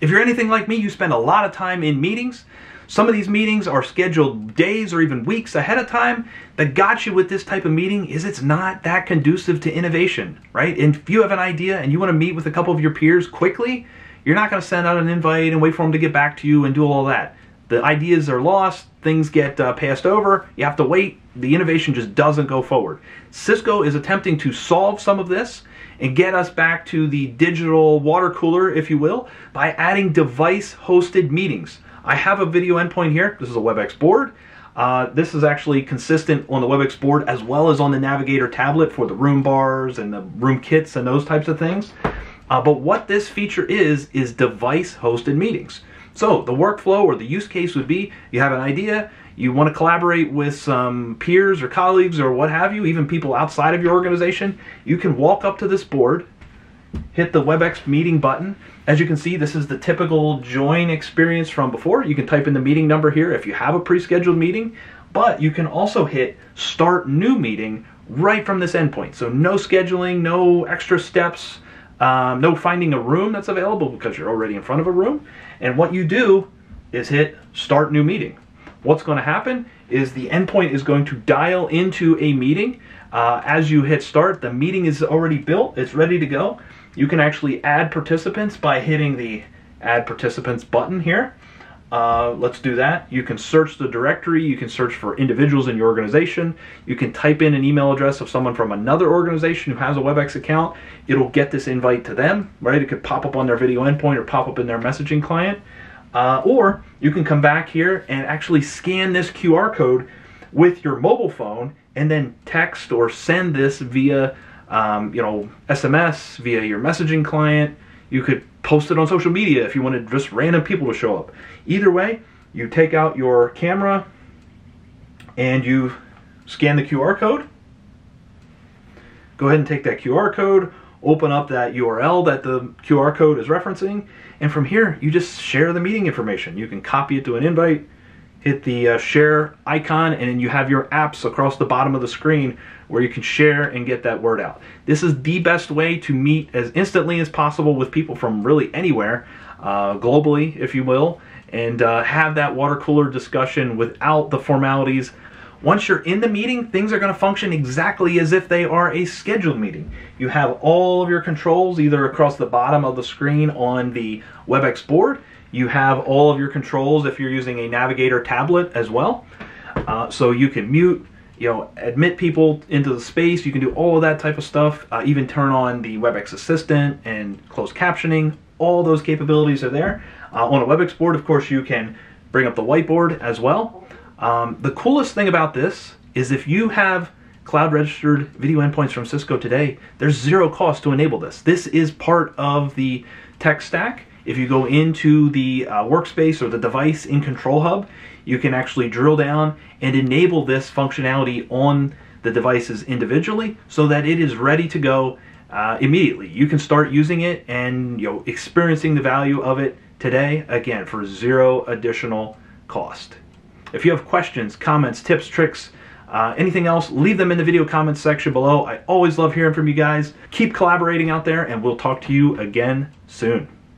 If you're anything like me, you spend a lot of time in meetings. Some of these meetings are scheduled days or even weeks ahead of time. The gotcha with this type of meeting is it's not that conducive to innovation, right? And if you have an idea and you want to meet with a couple of your peers quickly, you're not going to send out an invite and wait for them to get back to you and do all that. The ideas are lost, things get uh, passed over, you have to wait, the innovation just doesn't go forward. Cisco is attempting to solve some of this and get us back to the digital water cooler, if you will, by adding device hosted meetings. I have a video endpoint here. This is a WebEx board. Uh, this is actually consistent on the WebEx board as well as on the Navigator tablet for the room bars and the room kits and those types of things. Uh, but what this feature is, is device hosted meetings. So the workflow or the use case would be you have an idea, you want to collaborate with some peers or colleagues or what have you, even people outside of your organization, you can walk up to this board, hit the WebEx meeting button. As you can see, this is the typical join experience from before. You can type in the meeting number here if you have a pre-scheduled meeting, but you can also hit start new meeting right from this endpoint. So no scheduling, no extra steps, um, no finding a room that's available because you're already in front of a room. And what you do is hit start new meeting. What's going to happen is the endpoint is going to dial into a meeting. Uh, as you hit start, the meeting is already built, it's ready to go. You can actually add participants by hitting the add participants button here. Uh, let's do that. You can search the directory. You can search for individuals in your organization. You can type in an email address of someone from another organization who has a WebEx account. It'll get this invite to them, right? It could pop up on their video endpoint or pop up in their messaging client. Uh, or you can come back here and actually scan this QR code with your mobile phone and then text or send this via, um, you know, SMS, via your messaging client. You could post it on social media if you wanted just random people to show up. Either way, you take out your camera and you scan the QR code. Go ahead and take that QR code, open up that URL that the QR code is referencing, and from here you just share the meeting information. You can copy it to an invite, hit the uh, share icon, and you have your apps across the bottom of the screen where you can share and get that word out. This is the best way to meet as instantly as possible with people from really anywhere, uh, globally, if you will, and uh, have that water cooler discussion without the formalities. Once you're in the meeting, things are going to function exactly as if they are a scheduled meeting. You have all of your controls either across the bottom of the screen on the WebEx board. You have all of your controls if you're using a Navigator tablet as well. Uh, so you can mute, you know, admit people into the space. You can do all of that type of stuff. Uh, even turn on the WebEx Assistant and closed captioning. All those capabilities are there. Uh, on a WebEx board, of course, you can bring up the whiteboard as well. Um, the coolest thing about this is if you have cloud registered video endpoints from Cisco today, there's zero cost to enable this. This is part of the tech stack. If you go into the uh, workspace or the device in Control Hub, you can actually drill down and enable this functionality on the devices individually so that it is ready to go uh, immediately. You can start using it and you know experiencing the value of it today again for zero additional cost. If you have questions, comments, tips, tricks, uh, anything else, leave them in the video comments section below. I always love hearing from you guys. Keep collaborating out there, and we'll talk to you again soon.